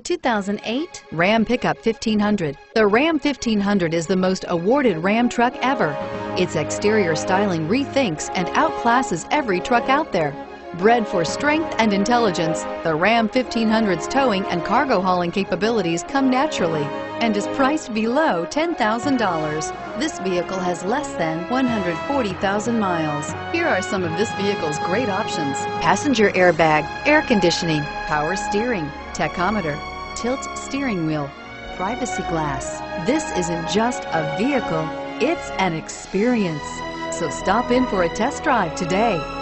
The 2008 Ram Pickup 1500. The Ram 1500 is the most awarded Ram truck ever. Its exterior styling rethinks and outclasses every truck out there. Bred for strength and intelligence, the Ram 1500's towing and cargo hauling capabilities come naturally and is priced below $10,000. This vehicle has less than 140,000 miles. Here are some of this vehicle's great options. Passenger airbag, air conditioning, power steering, tachometer, tilt steering wheel, privacy glass. This isn't just a vehicle, it's an experience. So stop in for a test drive today.